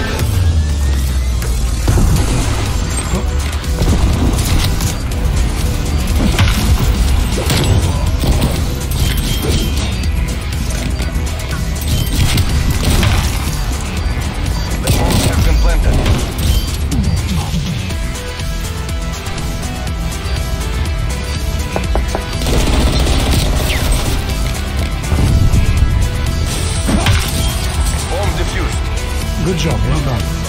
Thank you. jovens, não.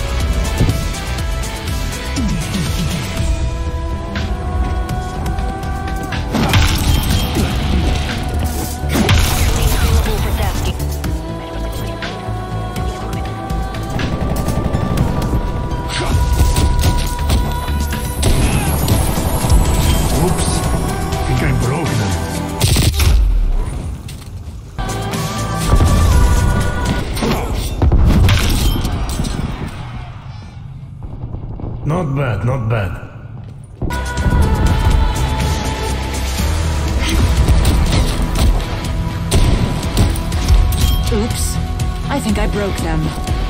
Not bad, not bad. Oops. I think I broke them.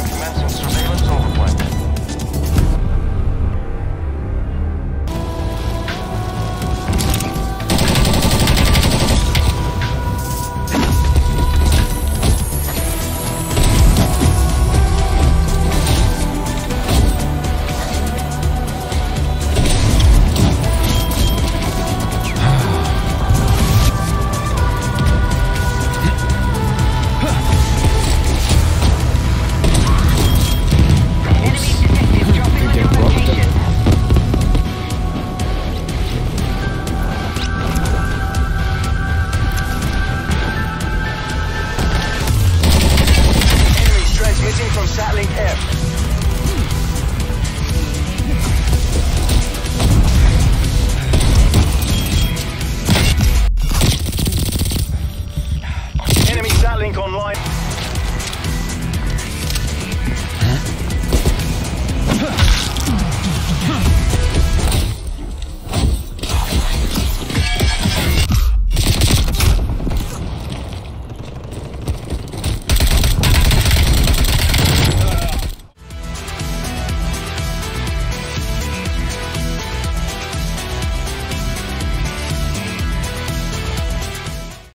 and commencing surveillance Satlink F.